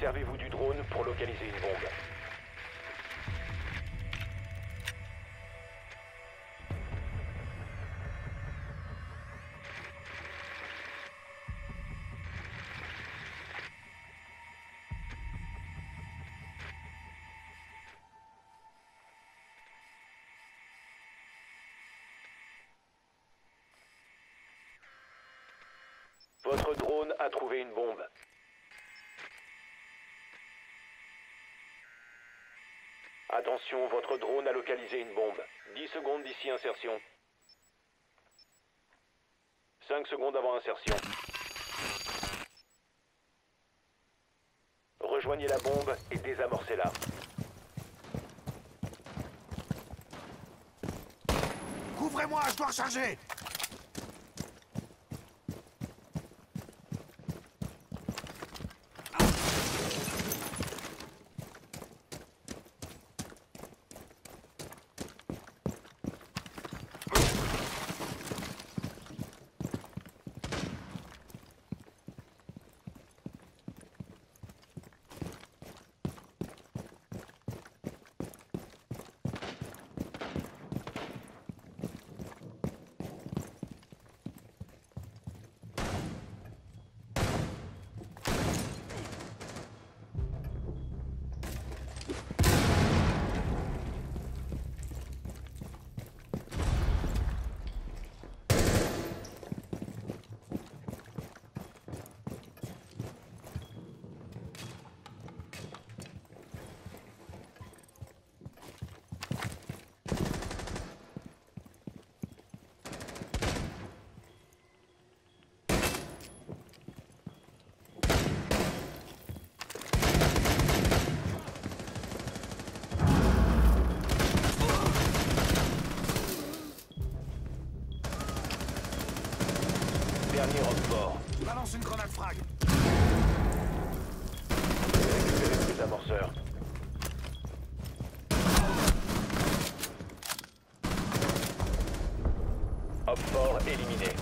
Servez-vous du drone pour localiser une bombe. Votre drone a trouvé une bombe. Votre drone a localisé une bombe. 10 secondes d'ici insertion. 5 secondes avant insertion. Rejoignez la bombe et désamorcez-la. Couvrez-moi, je dois recharger Dernier fort. Balance une grenade frag Récupérez plus d'amorceurs. Homme fort éliminé.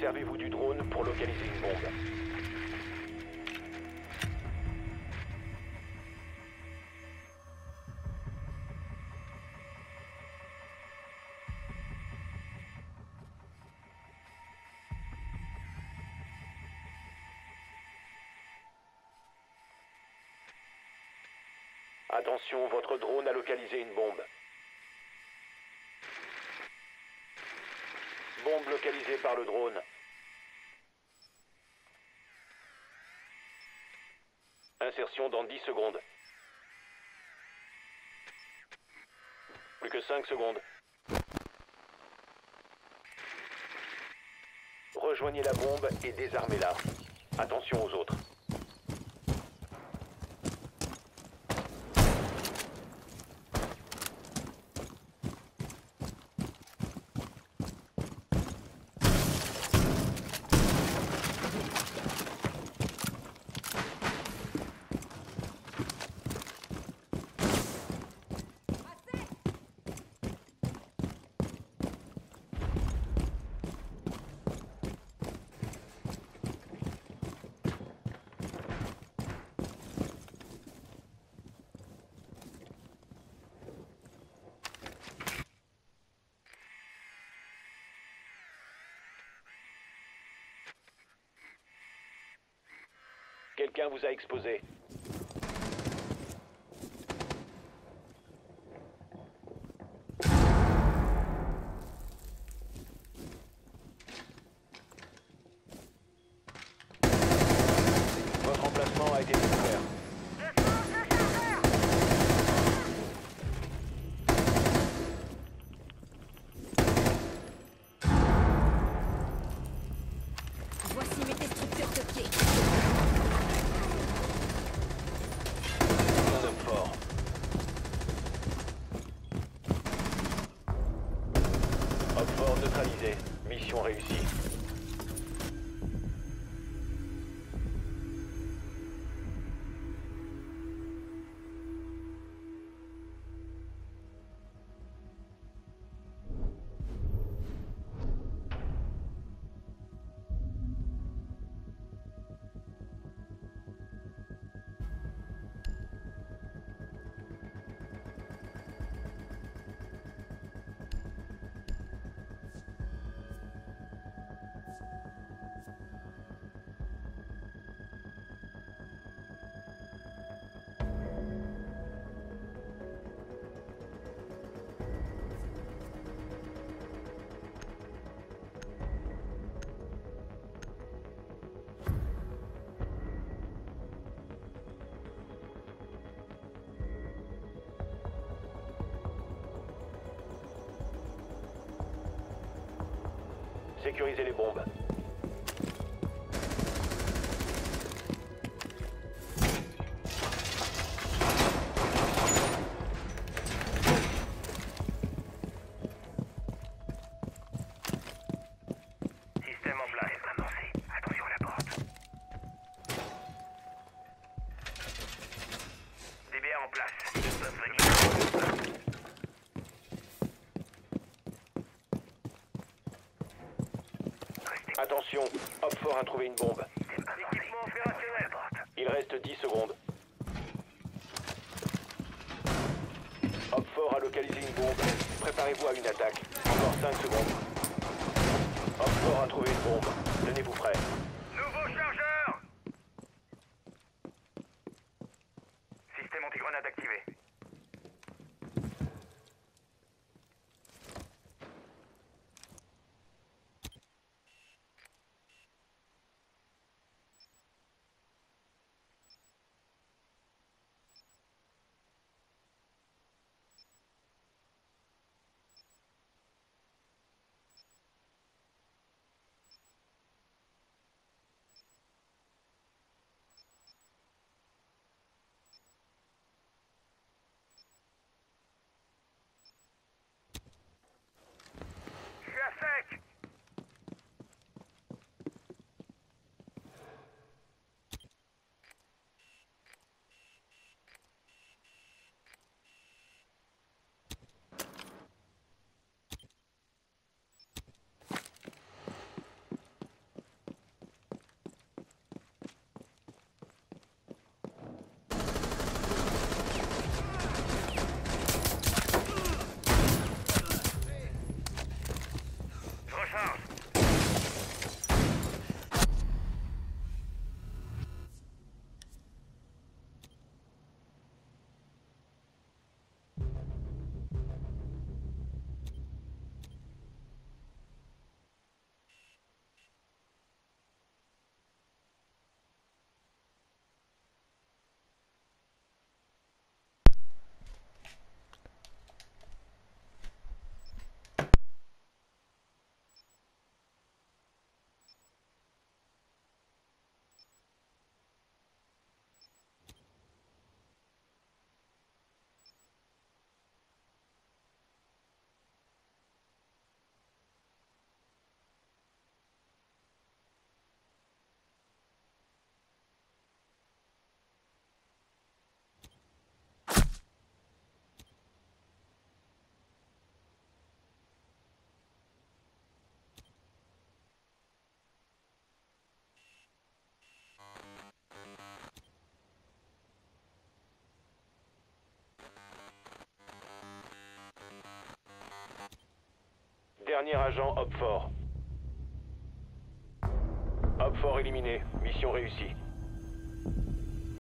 Servez-vous du drone pour localiser une bombe. Attention, votre drone a localisé une bombe. Bombe localisée par le drone. Insertion dans 10 secondes. Plus que 5 secondes. Rejoignez la bombe et désarmez-la. Attention aux autres. Quelqu'un vous a exposé. Votre emplacement a été neutralisé. Mission réussie. Sequões ele bomba. Attention, Hop fort a trouvé une bombe. Équipement opérationnel. Il reste 10 secondes. Hop fort a localisé une bombe. Préparez-vous à une attaque. Encore 5 secondes. Hop fort a trouvé une bombe. Tenez-vous prêts. Je Dernier agent Hop fort. Hop fort éliminé. Mission réussie.